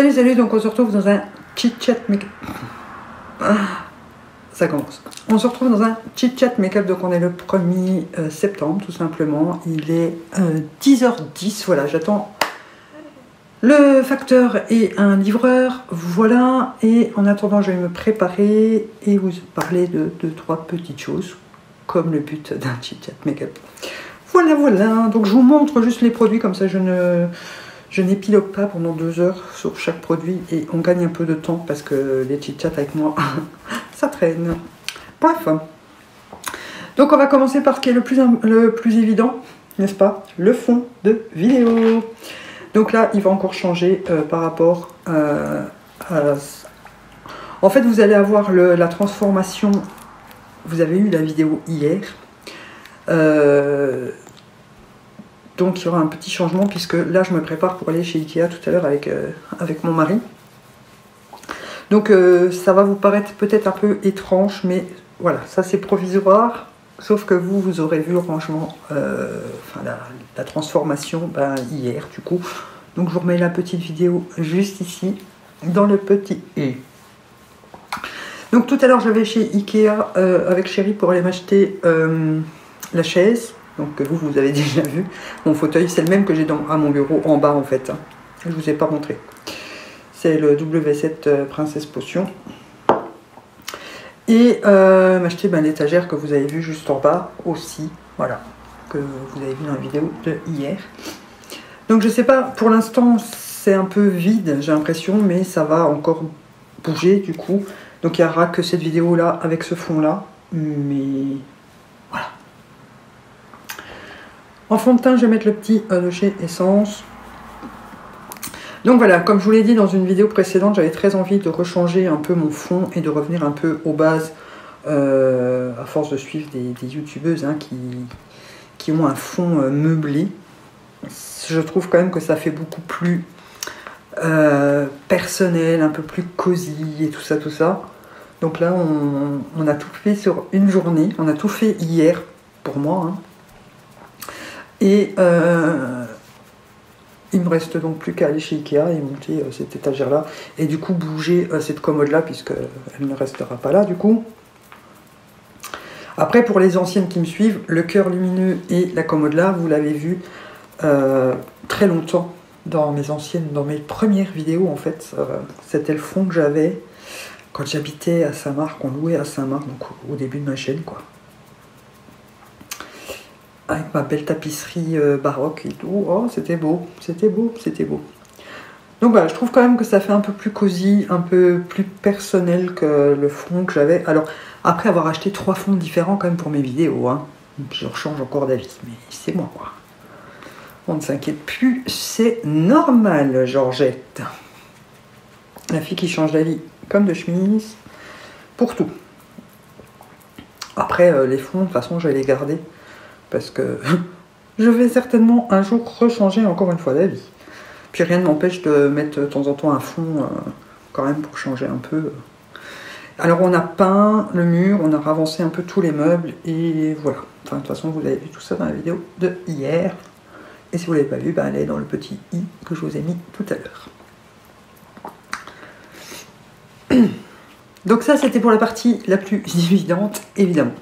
Salut, salut, donc on se retrouve dans un chit-chat make ah, ça commence. On se retrouve dans un chit-chat make-up, donc on est le 1er euh, septembre tout simplement. Il est 10h10, voilà, j'attends le facteur et un livreur, voilà. Et en attendant, je vais me préparer et vous parler de deux, trois petites choses, comme le but d'un chit-chat make-up. Voilà, voilà. Donc je vous montre juste les produits, comme ça je ne je n'épilogue pas pendant deux heures sur chaque produit et on gagne un peu de temps parce que les chit-chats avec moi, ça traîne. Bref. Donc on va commencer par ce qui est le plus, le plus évident, n'est-ce pas? Le fond de vidéo. Donc là, il va encore changer euh, par rapport euh, à... En fait, vous allez avoir la transformation. Vous avez eu la vidéo hier. Euh, donc il y aura un petit changement puisque là je me prépare pour aller chez Ikea tout à l'heure avec, euh, avec mon mari. Donc euh, ça va vous paraître peut-être un peu étrange, mais voilà, ça c'est provisoire. Sauf que vous, vous aurez vu le rangement, euh, enfin la, transformation ben, hier du coup. Donc je vous remets la petite vidéo juste ici, dans le petit E. Donc tout à l'heure j'avais chez Ikea avec Chéri pour aller m'acheter la chaise donc vous, vous avez déjà vu. Mon fauteuil, c'est le même que j'ai à mon bureau en bas en fait. Je vous ai pas montré. C'est le W7 euh, Princesse Potion. Et euh, m'acheter ben, l'étagère que vous avez vu juste en bas aussi. Voilà. Que vous avez vu dans la vidéo de hier. Donc je sais pas, pour l'instant c'est un peu vide, j'ai l'impression, mais ça va encore bouger du coup. Donc il n'y aura que cette vidéo là avec ce fond là. Mais En fond de teint, je vais mettre le petit euh, Essence. Donc voilà, comme je vous l'ai dit dans une vidéo précédente, j'avais très envie de rechanger un peu mon fond et de revenir un peu aux bases, euh, à force de suivre des, youtubeuses hein, qui, ont un fond euh, meublé. Je trouve quand même que ça fait beaucoup plus personnel, un peu plus cosy et tout ça, tout ça. Donc là, on, a tout fait sur une journée, on a tout fait hier pour moi. Hein. Et euh, il me reste donc plus qu'à aller chez Ikea et monter euh, cette étagère-là. Et du coup bouger euh, cette commode-là, puisqu'elle ne restera pas là du coup. Après, pour les anciennes qui me suivent, le cœur lumineux et la commode là, vous l'avez vu très longtemps dans mes anciennes, dans mes premières vidéos en fait. C'était le fond que j'avais quand j'habitais à Saint-Marc, on louait à Saint-Marc, donc au début de ma chaîne quoi avec ma belle tapisserie euh, baroque et tout. Oh, c'était beau, c'était beau, c'était beau. Donc voilà, je trouve quand même que ça fait un peu plus cosy, un peu plus personnel que le fond que j'avais. Alors, après avoir acheté trois fonds différents quand même pour mes vidéos, hein, je change encore d'avis, mais c'est moi quoi. On ne s'inquiète plus, c'est normal, Georgette. La fille qui change d'avis comme de chemise, pour tout. Après, euh, les fonds, de toute façon, je vais les garder parce que je vais certainement un jour rechanger encore une fois d'avis. Puis rien ne m'empêche de mettre de temps en temps un fond euh, quand même pour changer un peu. Alors on a peint le mur, on a ravancé un peu tous les meubles et voilà. Enfin de toute façon vous avez vu tout ça dans la vidéo de hier. Et si vous ne l'avez pas vu, allez dans le petit i que je vous ai mis tout à l'heure. Donc ça c'était pour la partie la plus évidente évidemment.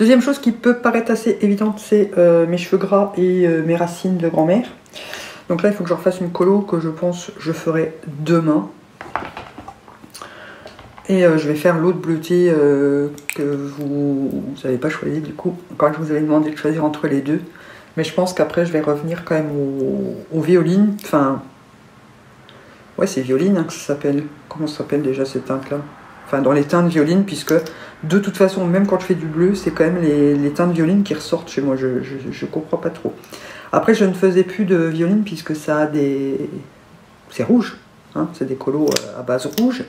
Deuxième chose qui peut paraître assez évidente, c'est euh, mes cheveux gras et euh, mes racines de grand-mère. Donc là, il faut que je refasse une colo que je pense je ferai demain. Et euh, je vais faire l'autre bleuté que vous n'avez pas choisi du coup, quand je vous avais demandé de choisir entre les deux. Mais je pense qu'après, je vais revenir quand même aux, violines. Enfin, ouais, c'est violine hein, que ça s'appelle. Comment ça s'appelle déjà cette teinte-là? Enfin, dans les teintes violine, puisque de toute façon, même quand je fais du bleu, c'est quand même les, teintes violines qui ressortent chez moi. Je, je, comprends pas trop. Après, je ne faisais plus de violine puisque ça a des. C'est rouge. Hein, c'est des colos euh, à base rouge.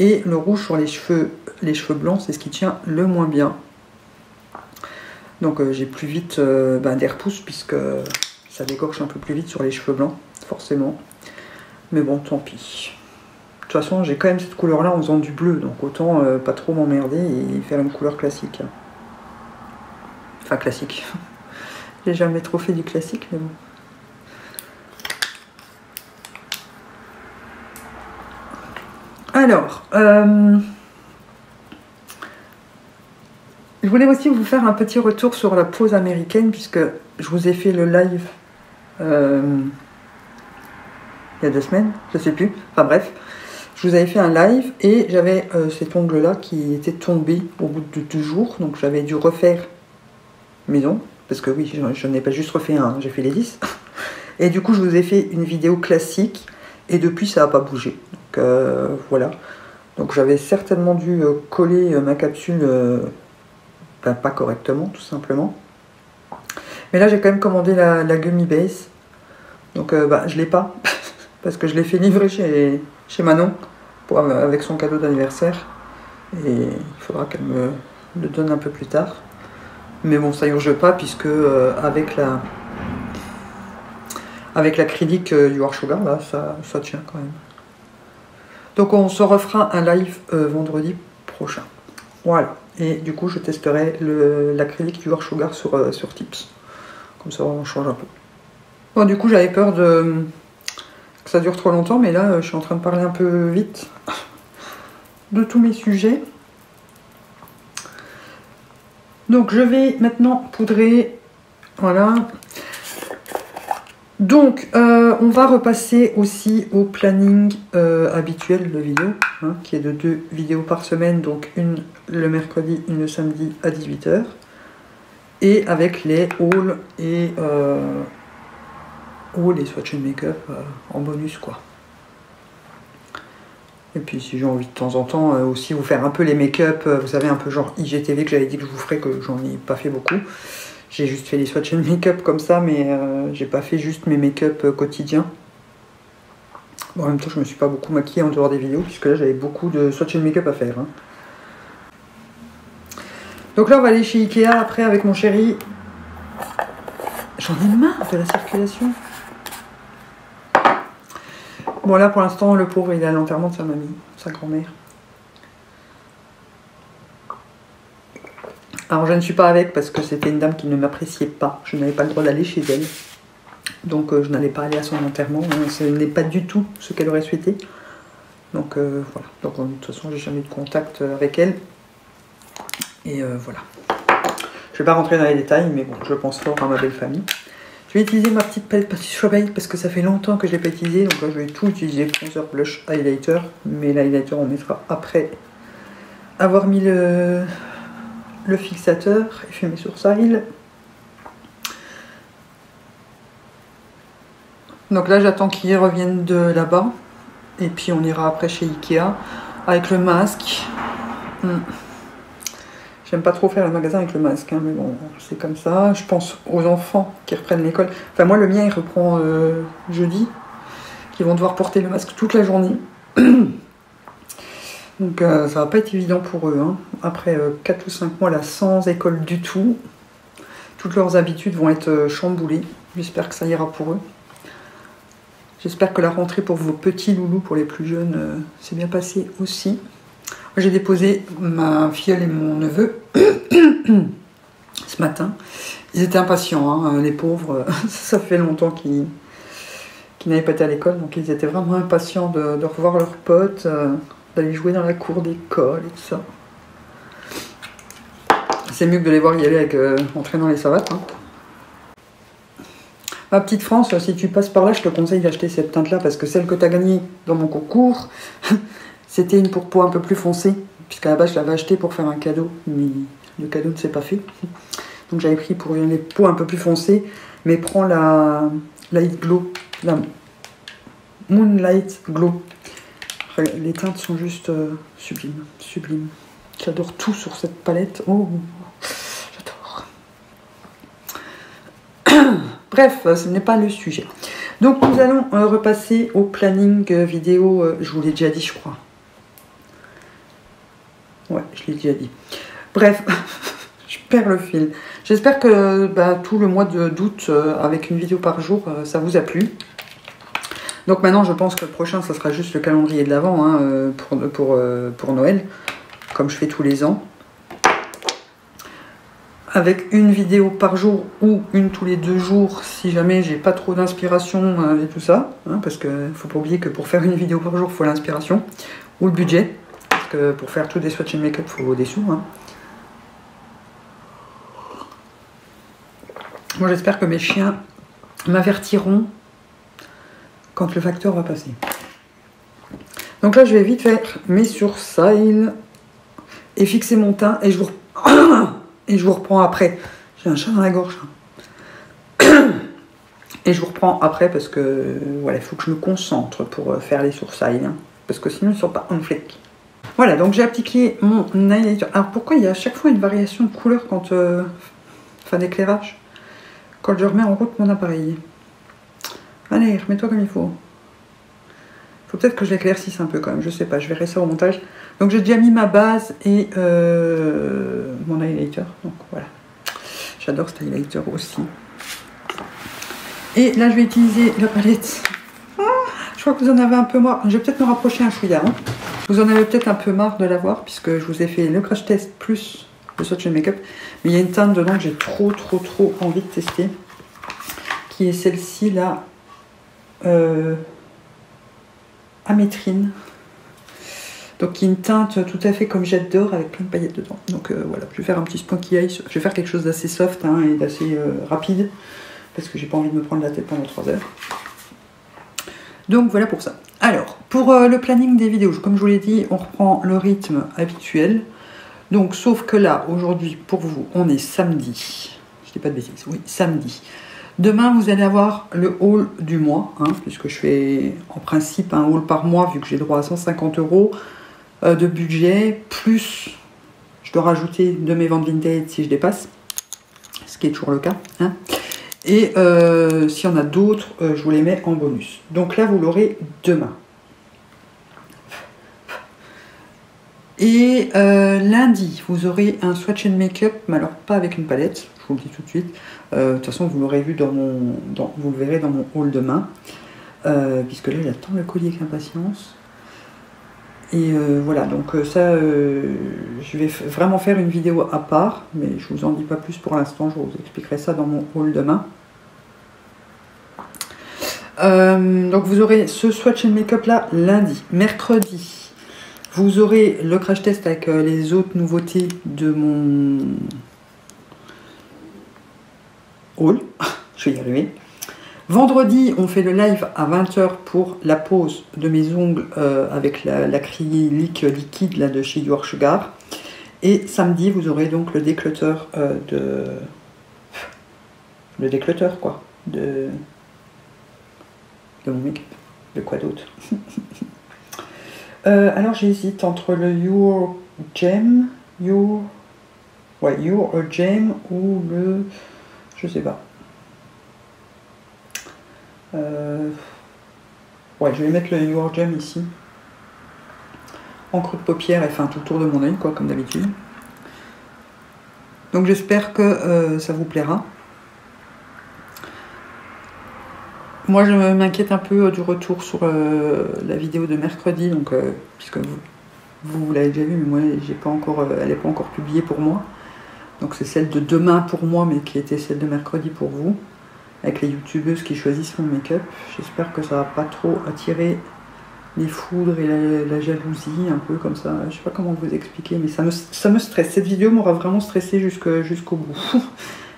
Et le rouge sur les cheveux, les cheveux blancs, c'est ce qui tient le moins bien. Donc euh, j'ai plus vite euh, ben, des repousses puisque ça décorche un peu plus vite sur les cheveux blancs, forcément. Mais bon, tant pis. De toute façon, j'ai quand même cette couleur-là en faisant du bleu, donc autant euh, pas trop m'emmerder et faire une couleur classique. Enfin, classique. j'ai jamais trop fait du classique, mais bon. Alors, euh, je voulais aussi vous faire un petit retour sur la pause américaine, puisque je vous ai fait le live euh, il y a deux semaines, je sais plus, enfin bref. Je vous avais fait un live et j'avais euh, cet ongle-là qui était tombé au bout de deux jours, donc j'avais dû refaire maison, parce que oui, je, n'ai pas juste refait un, j'ai fait les 10. Et du coup, je vous ai fait une vidéo classique et depuis, ça n'a pas bougé. Donc euh, voilà. Donc j'avais certainement dû euh, coller ma capsule ben, pas correctement, tout simplement. Mais là, j'ai quand même commandé la, Gummy Base. Donc bah, je l'ai pas, parce que je l'ai fait livrer chez, chez Manon pour, avec son cadeau d'anniversaire. Et il faudra qu'elle me le donne un peu plus tard. Mais bon, ça urge pas puisque euh, avec la avec l'acrylique euh, du War Sugar, là, ça, ça, tient quand même. Donc on se refera un live euh, vendredi prochain. Voilà. Et du coup, je testerai l'acrylique du War Sugar sur, sur Tips. Comme ça, on change un peu. Bon, du coup, j'avais peur de ça dure trop longtemps, mais là, euh, je suis en train de parler un peu vite de tous mes sujets. Donc, je vais maintenant poudrer. Voilà. Donc, euh, on va repasser aussi au planning euh, habituel de vidéo, hein, qui est de deux vidéos par semaine, donc une le mercredi, une le samedi à 18h, et avec les hauls et ou les swatch and make-up euh, en bonus quoi. Et puis si j'ai envie de temps en temps euh, aussi vous faire un peu les make-up, euh, vous savez un peu genre IGTV que j'avais dit que je vous ferais, que j'en ai pas fait beaucoup. J'ai juste fait les swatch and make-up comme ça, mais j'ai pas fait juste mes make-up quotidiens. Bon, en même temps, je me suis pas beaucoup maquillée en dehors des vidéos, puisque là j'avais beaucoup de swatch and make-up à faire. Hein. Donc là, on va aller chez Ikea après avec mon chéri. J'en ai marre de la circulation. Bon, là, pour l'instant, le pauvre, il est à l'enterrement de sa mamie, sa grand-mère. Alors, je ne suis pas avec parce que c'était une dame qui ne m'appréciait pas. Je n'avais pas le droit d'aller chez elle. Donc, euh, je n'allais pas aller à son enterrement. Ce n'est pas du tout ce qu'elle aurait souhaité. Donc, euh, voilà. Donc, de toute façon, j'ai jamais eu de contact euh, avec elle. Et voilà. Je ne vais pas rentrer dans les détails, mais bon, je pense fort à ma belle famille. Je vais utiliser ma petite palette Soleil parce que ça fait longtemps que je l'ai pas utilisé. Donc là, je vais tout utiliser. Bronzer, blush, highlighter. Mais l'highlighter, on mettra après avoir mis le, le fixateur et fait mes sourcils. Donc là, j'attends qu'ils reviennent de là-bas. Et puis, on ira après chez Ikea avec le masque. Hmm. J'aime pas trop faire le magasin avec le masque, hein, mais bon, c'est comme ça. Je pense aux enfants qui reprennent l'école. Enfin, moi, le mien, il reprend euh, jeudi, qui vont devoir porter le masque toute la journée. Donc, euh, ça va pas être évident pour eux. Hein. Après 4 euh, ou 5 mois là, sans école du tout, toutes leurs habitudes vont être chamboulées. J'espère que ça ira pour eux. J'espère que la rentrée pour vos petits loulous, pour les plus jeunes, s'est bien passée aussi. J'ai déposé ma filleule et mon neveu ce matin. Ils étaient impatients, hein, les pauvres. Ça fait longtemps qu'ils n'avaient pas été à l'école, donc ils étaient vraiment impatients de, revoir leurs potes, euh, d'aller jouer dans la cour d'école et tout ça. C'est mieux que de les voir y aller avec, euh, en traînant les savates. Hein. Ma petite France, si tu passes par là, je te conseille d'acheter cette teinte-là parce que celle que tu as gagnée dans mon concours, C'était une pour peau un peu plus foncée, puisqu'à la base je l'avais acheté pour faire un cadeau, mais le cadeau ne s'est pas fait. Donc j'avais pris pour une peau un peu plus foncée, mais prends la Light Glow, la Moonlight Glow. Les teintes sont juste euh, sublimes, sublimes. J'adore tout sur cette palette. Oh, j'adore. Bref, ce n'est pas le sujet. Donc nous allons euh, repasser au planning euh, vidéo, je vous l'ai déjà dit je crois. Ouais, je l'ai déjà dit. Bref, je perds le fil. J'espère que bah, tout le mois d'août, euh, avec une vidéo par jour, euh, ça vous a plu. Donc maintenant, je pense que le prochain, ça sera juste le calendrier de l'Avent hein, euh, pour, pour, pour Noël, comme je fais tous les ans. avec une vidéo par jour ou une tous les deux jours si jamais j'ai pas trop d'inspiration et tout ça. hein, parce que faut pas oublier que pour faire une vidéo par jour, il faut l'inspiration ou le budget. Que pour faire tous des swatchs et make-up, il faut des sous. hein. Moi j'espère que mes chiens m'avertiront quand le facteur va passer. Donc là je vais vite faire mes sourcils et fixer mon teint et je vous, et je vous reprends après. J'ai un chat dans la gorge. Et je vous reprends après parce que voilà, il faut que je me concentre pour euh, faire les sourcils. hein, parce que sinon ils ne sont pas en fleck. Voilà, donc j'ai appliqué mon highlighter. Alors pourquoi il y a à chaque fois une variation de couleur quand. euh, enfin d'éclairage quand je remets en route mon appareil Allez, remets-toi comme il faut. Faut peut-être que je l'éclaircisse un peu quand même, je sais pas, je verrai ça au montage. Donc j'ai déjà mis ma base et euh, mon highlighter. Donc voilà. J'adore cet highlighter aussi. Et là je vais utiliser la palette. Ah, je crois que vous en avez un peu marre. Je vais peut-être me rapprocher un chouïa. hein. Vous en avez peut-être un peu marre de l'avoir puisque je vous ai fait le crash test plus le swatch make-up. Mais il y a une teinte dedans que j'ai trop trop trop envie de tester. Qui est celle-ci là. Euh, amétrine. Donc qui est une teinte tout à fait comme j'adore avec plein de paillettes dedans. Donc euh, voilà, je vais faire un petit spunky eye. Je vais faire quelque chose d'assez soft hein, et d'assez euh, rapide parce que j'ai pas envie de me prendre la tête pendant 3 heures. Donc voilà pour ça. Alors, pour euh, le planning des vidéos, comme je vous l'ai dit, on reprend le rythme habituel. Donc, sauf que là, aujourd'hui, pour vous, on est samedi. Je dis pas de bêtises, oui, samedi. Demain, vous allez avoir le haul du mois, hein, puisque je fais en principe un haul par mois, vu que j'ai droit à 150 euros euh, de budget, plus je dois rajouter de mes ventes vintage si je dépasse, ce qui est toujours le cas. hein. Et euh, s'il y en a d'autres, euh, je vous les mets en bonus. Donc là, vous l'aurez demain. Et euh, lundi, vous aurez un swatch and make-up, mais alors pas avec une palette, je vous le dis tout de suite. De toute façon, vous l'aurez vu dans mon, vous le verrez dans mon haul demain, puisque là, j'attends le collier avec impatience. Et euh, voilà, donc euh, ça, euh, je vais vraiment faire une vidéo à part, mais je vous en dis pas plus pour l'instant. Je vous expliquerai ça dans mon haul demain. Donc vous aurez ce swatch and make-up là lundi, mercredi. Vous aurez le crash test avec les autres nouveautés de mon haul. Je vais y arriver. Vendredi, on fait le live à 20h pour la pose de mes ongles euh, avec la- l'acrylique liquide de chez Your Sugar. Et samedi, vous aurez donc le déclutter euh, de. Le déclutter, quoi. De. De mon make-up. De quoi d'autre? Euh, alors j'hésite entre le Your Gem, Your, ouais, Your Gem ou le, je sais pas. Euh, ouais, je vais mettre le Your Gem ici, en creux de paupière et enfin tout autour de mon œil, quoi, comme d'habitude. Donc j'espère que euh, ça vous plaira. Moi, je m'inquiète un peu euh, du retour sur la vidéo de mercredi, donc puisque vous, l'avez déjà vu, mais moi, j'ai pas encore, elle n'est pas encore publiée pour moi. Donc c'est celle de demain pour moi, mais qui était celle de mercredi pour vous, avec les youtubeuses qui choisissent mon make-up. J'espère que ça va pas trop attirer les foudres et la, jalousie, un peu comme ça. Je sais pas comment vous expliquer, mais ça me, ça me stresse. Cette vidéo m'aura vraiment stressé jusqu'au bout.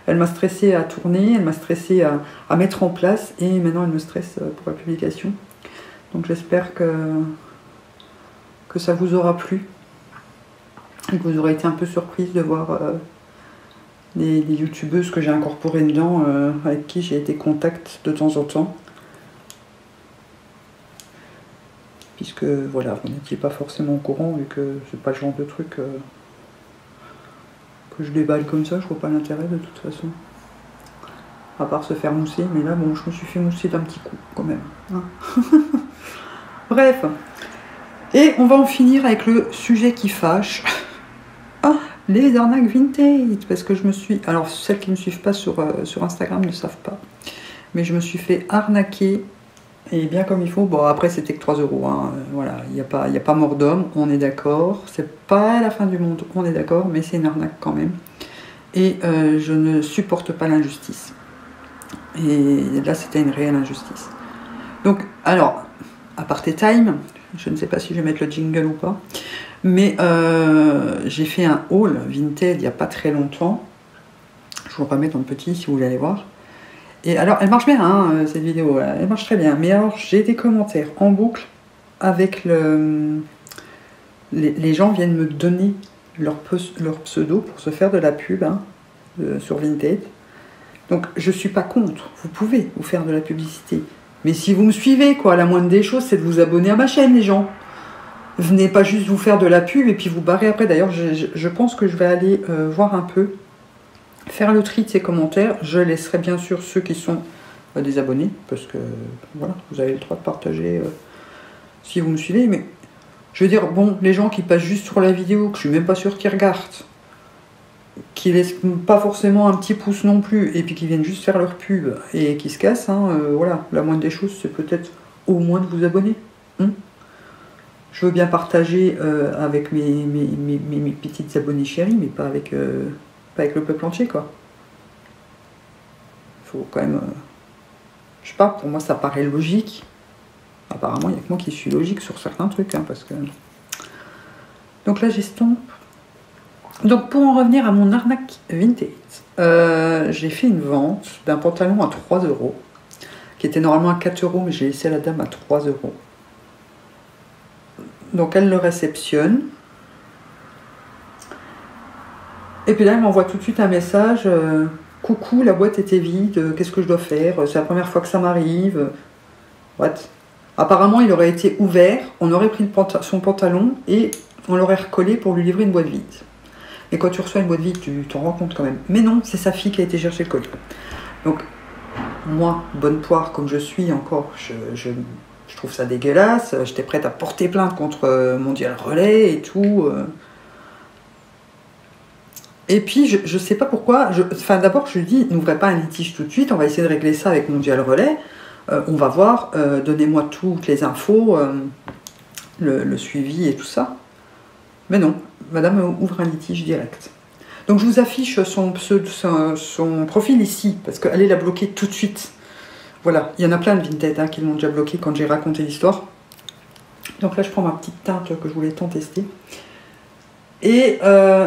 Elle m'a stressé à tourner, elle m'a stressé à, à mettre en place et maintenant elle me stresse euh, pour la publication. Donc j'espère que, que ça vous aura plu et que vous aurez été un peu surprise de voir euh, des, youtubeuses que j'ai incorporées dedans, euh, avec qui j'ai été contact de temps en temps. Puisque voilà, vous n'étiez pas forcément au courant vu que c'est pas le genre de truc euh, que je déballe comme ça, je vois pas l'intérêt de toute façon. À part se faire mousser, mais là bon je me suis fait mousser d'un petit coup quand même. hein. Bref. Et on va en finir avec le sujet qui fâche. Ah, les arnaques vintage. Parce que je me suis. Alors celles qui ne me suivent pas sur, euh, sur Instagram ne savent pas. Mais je me suis fait arnaquer. Et bien comme il faut. Bon après c'était que 3 euros. hein. Euh, Voilà, il n'y a, pas- y a pas mort d'homme, on est d'accord. C'est pas la fin du monde, on est d'accord, mais c'est une arnaque quand même. et euh, je ne supporte pas l'injustice. Et là, c'était une réelle injustice. Donc, alors, à tes time, je ne sais pas si je vais mettre le jingle ou pas, mais euh, j'ai fait un haul vintage il n'y a pas très longtemps. Je vous remets dans petit si vous voulez aller voir. Et alors, elle marche bien, hein, cette vidéo, elle marche très bien. Mais alors, j'ai des commentaires en boucle avec le. Les, gens viennent me donner leur, pseudo pour se faire de la pub hein, sur Vinted. Donc, je suis pas contre. Vous pouvez vous faire de la publicité. Mais si vous me suivez, quoi, la moindre des choses, c'est de vous abonner à ma chaîne, les gens. Venez pas juste vous faire de la pub et puis vous barrer après. D'ailleurs, je, pense que je vais aller euh, voir un peu, faire le tri de ces commentaires. Je laisserai bien sûr ceux qui sont euh, des abonnés, parce que voilà, vous avez le droit de partager euh, si vous me suivez. Mais je veux dire, bon, les gens qui passent juste sur la vidéo, que je suis même pas sûr qu'ils regardent, qui laissent pas forcément un petit pouce non plus, et puis qui viennent juste faire leur pub et qui se cassent, hein, voilà, la moindre des choses, c'est peut-être au moins de vous abonner. Hein? Je veux bien partager euh, avec mes, petites abonnées chéries, mais pas avec, euh, pas avec le peuple entier, quoi. Il faut quand même... Euh, je sais pas, pour moi ça paraît logique. Apparemment, il n'y a que moi qui suis logique sur certains trucs, hein, parce que... Donc là, j'estompe. Donc pour en revenir à mon arnaque vintage, j'ai fait une vente d'un pantalon à 3 euros, qui était normalement à 4 euros, mais j'ai laissé la dame à 3 euros. Donc elle le réceptionne. Et puis là, elle m'envoie tout de suite un message. Euh, Coucou, la boîte était vide, qu'est-ce que je dois faire? C'est la première fois que ça m'arrive. What? Apparemment, il aurait été ouvert, on aurait pris son pantalon et on l'aurait recollé pour lui livrer une boîte vide. Et quand tu reçois une boîte vide, tu t'en rends compte quand même. Mais non, c'est sa fille qui a été chercher le colis. Donc, moi, bonne poire comme je suis encore, je trouve ça dégueulasse. J'étais prête à porter plainte contre euh, Mondial Relais et tout. Euh. Et puis, je ne sais pas pourquoi. enfin, d'abord, je lui dis n'ouvrez pas un litige tout de suite. On va essayer de régler ça avec Mondial Relais. Euh, on va voir. Donnez-moi toutes les infos, le, suivi et tout ça. Mais non, madame ouvre un litige direct. Donc, je vous affiche son, son, profil ici, parce qu'elle la bloquer tout de suite. Voilà, il y en a plein de Vinted hein, qui l'ont déjà bloqué quand j'ai raconté l'histoire. Donc là, je prends ma petite teinte que je voulais tant tester. Et euh,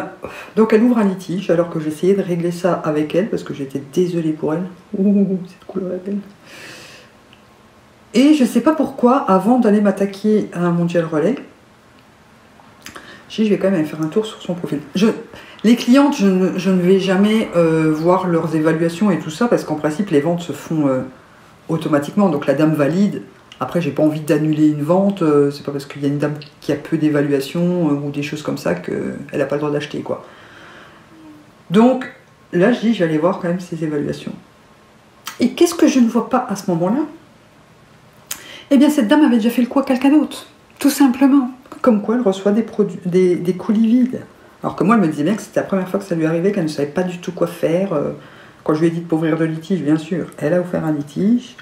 donc elle ouvre un litige alors que j'essayais de régler ça avec elle parce que j'étais désolée pour elle. Ouh, cette couleur est belle. Et je ne sais pas pourquoi, avant d'aller m'attaquer à un mondial relais, je vais quand même faire un tour sur son profil. les clientes, je ne, vais jamais euh, voir leurs évaluations et tout ça parce qu'en principe, les ventes se font euh, automatiquement. Donc la dame valide. Après, j'ai pas envie d'annuler une vente. Euh, c'est pas parce qu'il y a une dame qui a peu d'évaluation euh, ou des choses comme ça qu'elle n'a pas le droit d'acheter, quoi. Donc là, je dis, je vais aller voir quand même ces évaluations. Et qu'est-ce que je ne vois pas à ce moment-là? Eh bien, cette dame avait déjà fait le quoi quelqu'un d'autre, tout simplement. Comme quoi, elle reçoit des, produits, des, colis vides. Alors que moi, elle me disait bien que c'était la première fois que ça lui arrivait, qu'elle ne savait pas du tout quoi faire. Quand je lui ai dit de pas ouvrir de litige, bien sûr, elle a ouvert un litige.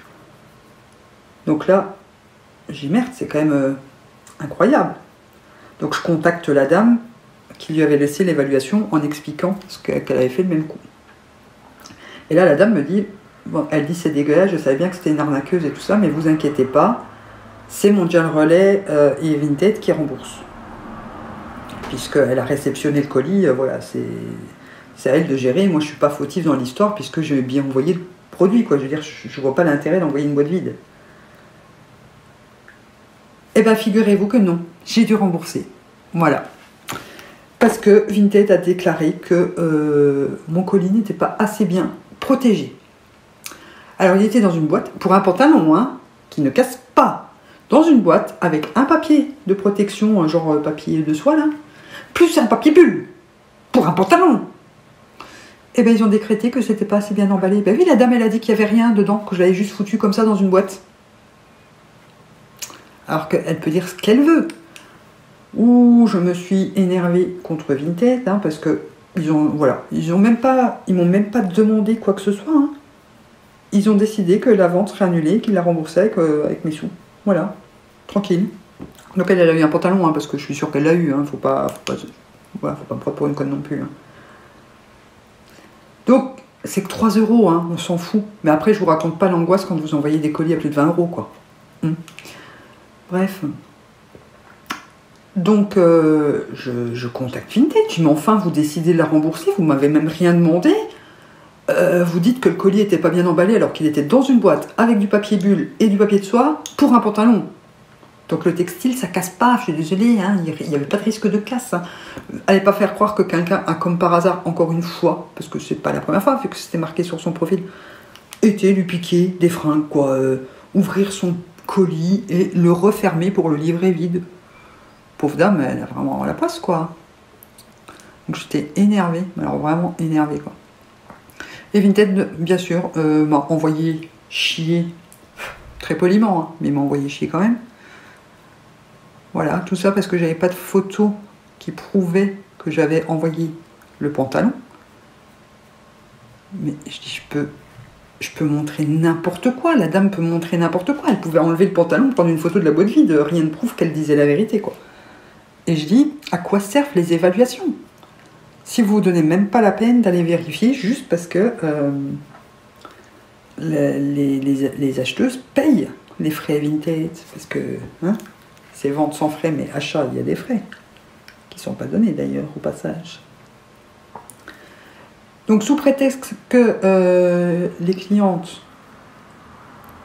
Donc là, j'ai merde, c'est quand même euh, incroyable. Donc je contacte la dame qui lui avait laissé l'évaluation en expliquant ce qu'elle avait fait le même coup. Et là, la dame me dit, bon, elle dit c'est dégueulasse, je savais bien que c'était une arnaqueuse et tout ça, mais vous inquiétez pas, c'est Mondial Relais euh, et qui remboursent. Puisqu'elle a réceptionné le colis, euh, voilà, c'est c'est à elle de gérer. Moi, je suis pas fautif dans l'histoire puisque je vais bien envoyer le produit. Quoi. Je veux dire, je, ne vois pas l'intérêt d'envoyer une boîte vide. Eh bien, figurez-vous que non, j'ai dû rembourser. Voilà. Parce que Vinted a déclaré que euh, mon colis n'était pas assez bien protégé. Alors, il était dans une boîte pour un pantalon, hein, qui ne casse pas. Dans une boîte avec un papier de protection, genre euh, papier de soie, là, plus un papier bulle pour un pantalon. Eh bien, ils ont décrété que c'était pas assez bien emballé. Ben oui, la dame, elle a dit qu'il y avait rien dedans, que je l'avais juste foutu comme ça dans une boîte. Alors qu'elle peut dire ce qu'elle veut. Ou je me suis énervée contre Vinted, hein, parce que ils ont, voilà, ils ont même pas, ils m'ont même pas demandé quoi que ce soit. Hein. Ils ont décidé que la vente serait annulée, qu'ils la remboursaient avec, euh, mes sous. Voilà, tranquille. Donc elle, elle a eu un pantalon, hein, parce que je suis sûre qu'elle l'a eu. Faut pas, faut pas, faut pas me prendre pour une conne non plus. Donc, c'est que 3 euros, hein, on s'en fout. Mais après, je vous raconte pas l'angoisse quand vous envoyez des colis à plus de 20 euros, quoi. Hmm. Bref. Donc, euh, je, contacte Vintage. Mais enfin, vous décidez de la rembourser. Vous m'avez même rien demandé. Euh, vous dites que le colis était pas bien emballé alors qu'il était dans une boîte avec du papier bulle et du papier de soie pour un pantalon. Donc le textile, ça casse pas, je suis désolée, hein, il n'y avait pas de risque de casse. Hein. Allez pas faire croire que quelqu'un a, comme par hasard, encore une fois, parce que c'est pas la première fois, vu que c'était marqué sur son profil, été lui piquer des fringues, quoi. Euh, ouvrir son colis et le refermer pour le livrer vide. Pauvre dame, elle a vraiment la passe, quoi. Donc j'étais énervée, alors vraiment énervée, quoi. Et Vinted, bien sûr, euh, m'a envoyé chier, très poliment, hein, mais m'a envoyé chier quand même. Voilà, tout ça parce que j'avais pas de photo qui prouvait que j'avais envoyé le pantalon. Mais je dis, je peux, je peux montrer n'importe quoi. La dame peut montrer n'importe quoi. Elle pouvait enlever le pantalon, prendre une photo de la boîte vide. Rien ne prouve qu'elle disait la vérité, quoi. Et je dis, à quoi servent les évaluations? Si vous vous donnez même pas la peine d'aller vérifier, juste parce que euh, les, les, acheteuses payent les frais vintage, parce que hein, c'est vente sans frais, mais achat, il y a des frais, qui ne sont pas donnés d'ailleurs au passage. Donc sous prétexte que euh, les clientes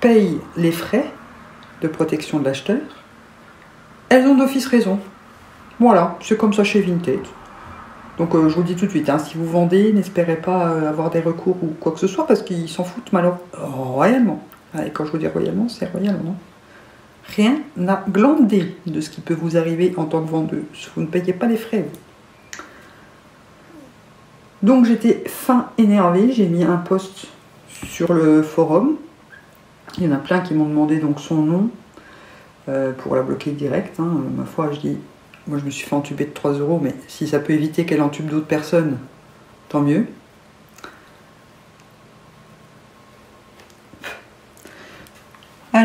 payent les frais de protection de l'acheteur, elles ont d'office raison. Voilà, c'est comme ça chez Vinted. Donc euh, je vous dis tout de suite, hein, si vous vendez, n'espérez pas euh, avoir des recours ou quoi que ce soit, parce qu'ils s'en foutent malheureusement. royalement. Et quand je vous dis royalement, c'est royalement. Rien n'a glandé de ce qui peut vous arriver en tant que vendeuse. Vous ne payez pas les frais. Donc j'étais fin énervée, j'ai mis un post sur le forum. Il y en a plein qui m'ont demandé donc son nom euh, pour la bloquer direct. Hein. Ma foi, je dis, moi je me suis fait entuber de 3 euros, mais si ça peut éviter qu'elle entube d'autres personnes, tant mieux.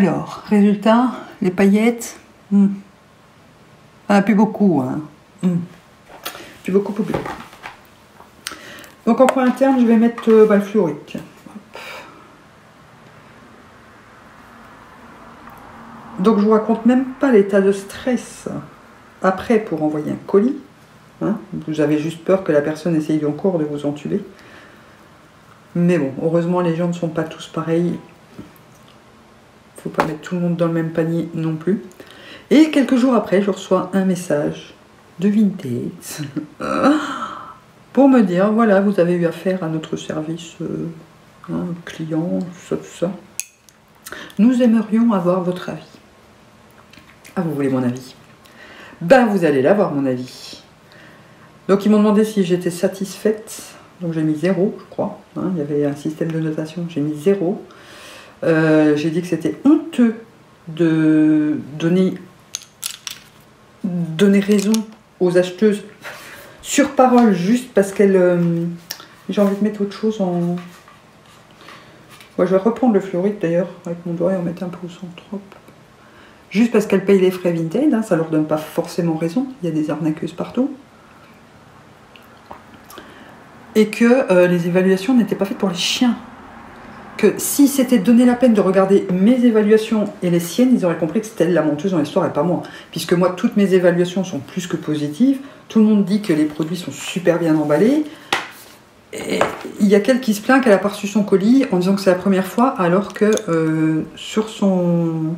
Alors, résultat, les paillettes, hmm. ah, plus beaucoup. Hein. Hmm. Plus beaucoup, plus beaucoup. Donc en point interne, je vais mettre euh, le fluorique? Donc je vous raconte même pas l'état de stress après pour envoyer un colis. Hein. Vous avez juste peur que la personne essaye encore de vous entuber. Mais bon, heureusement les gens ne sont pas tous pareils faut pas mettre tout le monde dans le même panier non plus. Et quelques jours après, je reçois un message de Vintage pour me dire voilà, vous avez eu affaire à notre service euh, hein, client, ça, tout ça. Nous aimerions avoir votre avis. Ah, vous voulez mon avis? Ben, vous allez l'avoir, mon avis. Donc, ils m'ont demandé si j'étais satisfaite. Donc, j'ai mis zéro, je crois. Hein, il y avait un système de notation. J'ai mis zéro. Euh, j'ai dit que c'était honteux de donner, donner raison aux acheteuses sur parole juste parce qu'elles. Euh, j'ai envie de mettre autre chose en. je vais reprendre le fluorite d'ailleurs avec mon doigt et en mettre un peu au centre. Juste parce qu'elles payent les frais vintage, hein, ça leur donne pas forcément raison. Il y a des arnaqueuses partout. Et que euh, les évaluations n'étaient pas faites pour les chiens que si c'était donné la peine de regarder mes évaluations et les siennes, ils auraient compris que c'était la monteuse dans l'histoire et pas moi. Puisque moi, toutes mes évaluations sont plus que positives. Tout le monde dit que les produits sont super bien emballés. Et il y a quelqu'un qui se plaint qu'elle a pas reçu son colis en disant que c'est la première fois, alors que euh, sur son,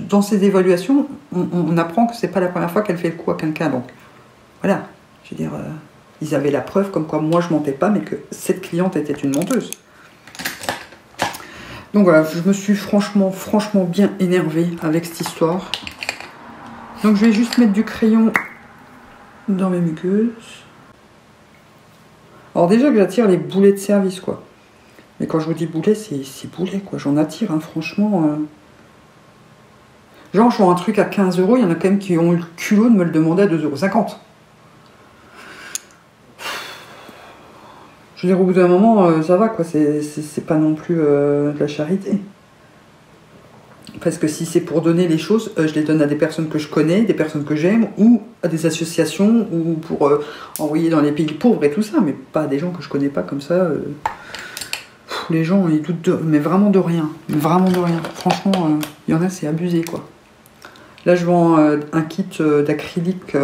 dans ses évaluations, on, apprend que c'est pas la première fois qu'elle fait le coup à quelqu'un. Donc voilà, je veux dire, euh, ils avaient la preuve comme quoi moi je mentais pas, mais que cette cliente était une menteuse. Donc voilà, je me suis franchement, franchement bien énervée avec cette histoire. Donc je vais juste mettre du crayon dans mes muqueuses. Alors déjà que j'attire les boulets de service, quoi. Mais quand je vous dis boulet, c'est boulet, quoi. J'en attire, hein, franchement. Euh. Genre, je vois un truc à 15 euros, il y en a quand même qui ont eu le culot de me le demander à 2,50 euros. Je veux dire, au bout d'un moment, euh, ça va, quoi. C'est pas non plus euh, de la charité. Parce que si c'est pour donner les choses, euh, je les donne à des personnes que je connais, des personnes que j'aime, ou à des associations, ou pour envoyer dans les pays pauvres et tout ça, mais pas à des gens que je connais pas comme ça. Les gens, ils doutent de, mais vraiment de rien. Vraiment de rien. Franchement, il y en a, c'est abusé, quoi. Là, je vends un kit d'acrylique.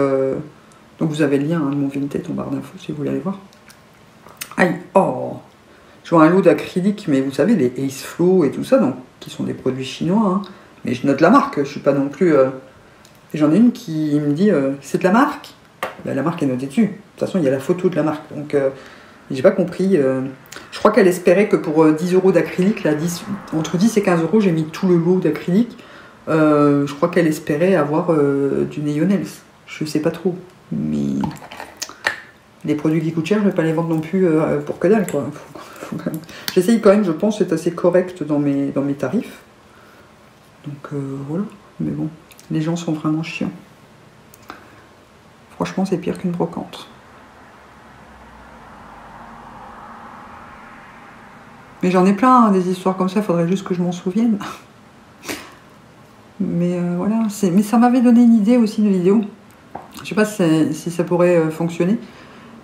donc, vous avez le lien hein, mon Vinted en barre d'infos si vous voulez aller voir. Aïe, oh Je vends un lot d'acrylique, mais vous savez, les Ace Flow et tout ça, donc, qui sont des produits chinois. hein. Mais je note la marque, je suis pas non plus. euh, j'en ai une qui me dit euh, c'est de la marque Ben, La marque est notée dessus. De toute façon, il y a la photo de la marque. Donc, euh, j'ai pas compris. Je crois qu'elle espérait que pour euh, 10 euros d'acrylique, là, 10 entre 10 et 15 euros, j'ai mis tout le lot d'acrylique. Je crois qu'elle espérait avoir du Neonels. Je sais pas trop. Mais les produits qui coûtent cher, je vais pas les vendre non plus euh, pour que dalle. J'essaye quand même, je pense, d'être assez correct dans mes, tarifs. Donc euh, voilà. Mais bon, les gens sont vraiment chiants. Franchement, c'est pire qu'une brocante. Mais j'en ai plein, hein, des histoires comme ça, il faudrait juste que je m'en souvienne. Mais euh, voilà, c'est- mais ça m'avait donné une idée aussi de vidéo. Je sais pas si, ça- pourrait fonctionner,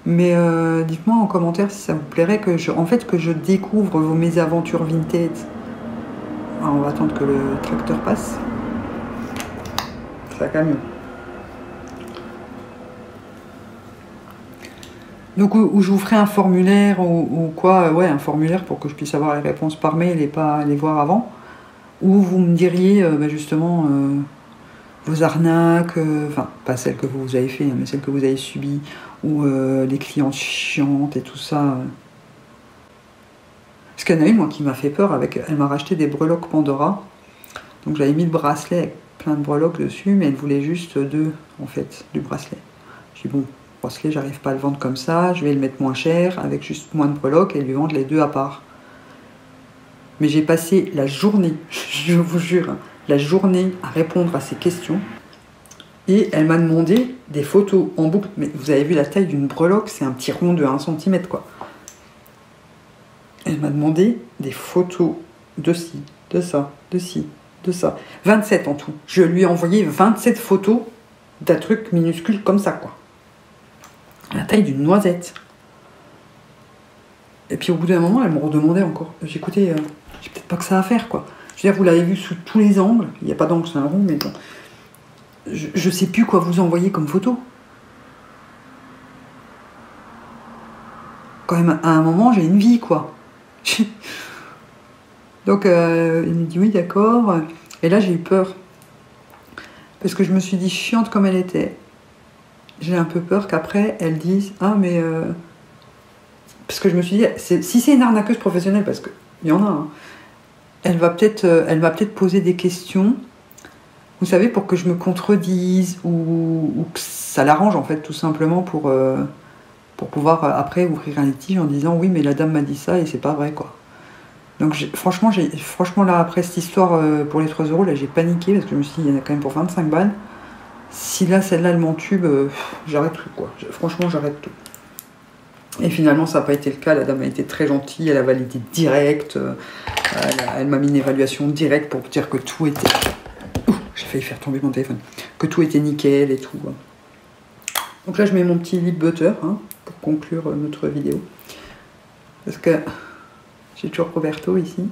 mais euh, dites-moi en commentaire si ça vous plairait que je, en fait, que je découvre vos mésaventures vintage. Ah, on va attendre que le tracteur passe. Ça. Donc où, où je vous ferai un formulaire ou, quoi, euh, ouais, un formulaire pour que je puisse avoir les réponses par mail et pas les voir avant. Ou vous me diriez euh, bah, justement vos arnaques, enfin pas celles que vous avez fait, hein, mais celles que vous avez subies, ou euh, les clientes chiantes et tout ça. Parce qu'il y en a une moi qui m'a fait peur avec, elle m'a racheté des breloques Pandora. Donc j'avais mis le bracelet avec plein de breloques dessus, mais elle voulait juste deux en fait du bracelet. J'ai dit bon, bracelet, j'arrive pas à le vendre comme ça, je vais le mettre moins cher, avec juste moins de breloques et lui vendre les deux à part. Mais j'ai passé la journée, je vous jure, la journée à répondre à ces questions. Et elle m'a demandé des photos en boucle. Mais vous avez vu la taille d'une breloque, c'est un petit rond de 1 cm quoi. Elle m'a demandé des photos de ci, de ça, de ci, de ça. 27 en tout. Je lui ai envoyé 27 photos d'un truc minuscule comme ça quoi la taille d'une noisette. Et puis au bout d'un moment, elle me redemandait encore. Écouté, euh, j'ai peut-être pas que ça à faire, quoi. Je veux dire, vous l'avez vu sous tous les angles. Il n'y a pas d'angle, c'est un rond, mais bon. Je, je sais plus quoi vous envoyer comme photo. Quand même, à un moment, j'ai une vie, quoi. Donc, euh, il me dit oui, d'accord. Et là, j'ai eu peur. Parce que je me suis dit chiante comme elle était j'ai un peu peur qu'après elles disent ah mais euh, parce que je me suis dit si c'est une arnaqueuse professionnelle parce que il y en a hein, elle euh, elle va peut-être poser des questions vous savez pour que je me contredise ou, que ça l'arrange en fait tout simplement pour euh, pour pouvoir euh, après ouvrir un litige en disant oui mais la dame m'a dit ça et c'est pas vrai quoi donc franchement franchement là après cette histoire euh, pour les 3 euros là j'ai paniqué parce que je me suis dit il y en a quand même pour 25 balles si là, celle-là, elle m'entube, j'arrête tout, quoi. Franchement, j'arrête tout. Et finalement, ça n'a pas été le cas. La dame a été très gentille, elle a validé direct. elle m'a mis une évaluation directe pour dire que tout était. J'ai failli faire tomber mon téléphone. Que tout était nickel et tout. hein. Donc là, je mets mon petit lip butter hein, pour conclure euh, notre vidéo. Parce que j'ai toujours Roberto ici.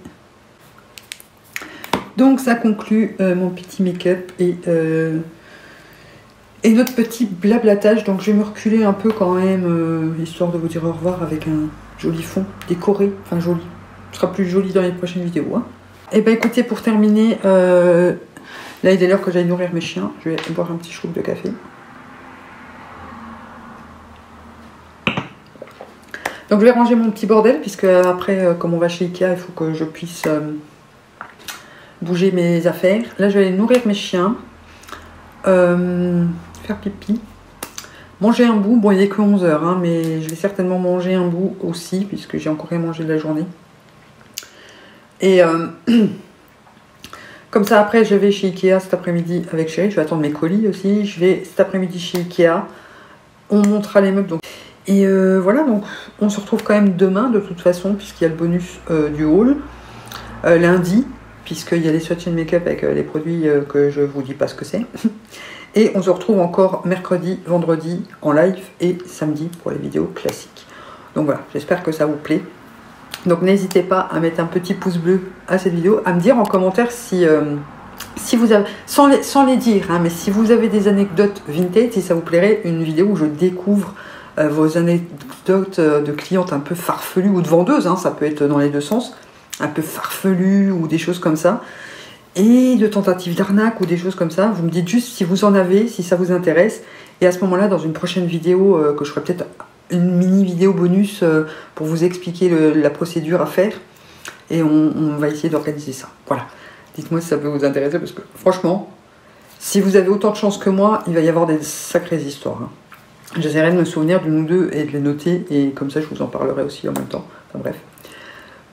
Donc ça conclut euh, mon petit make-up et, euh, et notre petit blablatage. Donc je vais me reculer un peu quand même, histoire de vous dire au revoir avec un joli fond décoré, enfin joli. Ce sera plus joli dans les prochaines vidéos. Hein. Et ben écoutez, pour terminer, là il est l'heure que j'aille nourrir mes chiens. Je vais boire un petit choupe de café. Donc je vais ranger mon petit bordel puisque après, euh, comme on va chez Ikea, il faut que je puisse euh, bouger mes affaires. Là, je vais aller nourrir mes chiens, euh, faire pipi, manger un bout. Bon, il est que 11h, mais je vais certainement manger un bout aussi, puisque j'ai encore rien mangé de la journée. Et euh, comme ça, après, je vais chez Ikea cet après-midi avec Chérie. Je vais attendre mes colis aussi. Je vais cet après-midi chez Ikea. On montera les meubles. Donc. Et euh, voilà, donc on se retrouve quand même demain de toute façon, puisqu'il y a le bonus euh, du haul. Euh, lundi, puisqu'il y a les swatch and make-up avec les produits que je vous dis pas ce que c'est. Et on se retrouve encore mercredi, vendredi en live et samedi pour les vidéos classiques. Donc voilà, j'espère que ça vous plaît. Donc n'hésitez pas à mettre un petit pouce bleu à cette vidéo, à me dire en commentaire si, euh, vous avez, sans les, sans les dire, hein, mais si vous avez des anecdotes vintage, si ça vous plairait, une vidéo où je découvre euh, vos anecdotes euh, de clientes un peu farfelues ou de vendeuses, hein, ça peut être dans les deux sens, un peu farfelues ou des choses comme ça et de tentatives d'arnaque ou des choses comme ça. Vous me dites juste si vous en avez, si ça vous intéresse. Et à ce moment-là, dans une prochaine vidéo, que je ferai peut-être une mini vidéo bonus pour vous expliquer la procédure à faire. Et on, va essayer d'organiser ça. Voilà. Dites-moi si ça peut vous intéresser parce que franchement, si vous avez autant de chance que moi, il va y avoir des sacrées histoires. Hein. J'essaierai de me souvenir d'une ou deux et de les noter. Et comme ça, je vous en parlerai aussi en même temps. Enfin bref.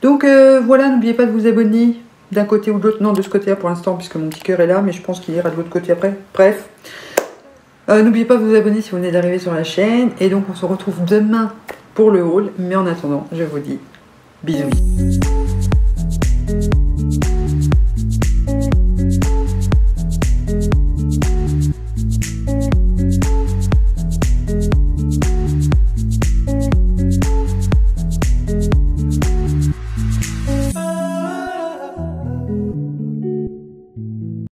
Donc euh, voilà, n'oubliez pas de vous abonner d'un côté ou de l'autre. Non, de ce côté-là pour l'instant, puisque mon petit cœur est là, mais je pense qu'il ira de l'autre côté après. Bref. Euh, n'oubliez pas de vous abonner si vous venez d'arriver sur la chaîne. Et donc, on se retrouve demain pour le haul. Mais en attendant, je vous dis bisous.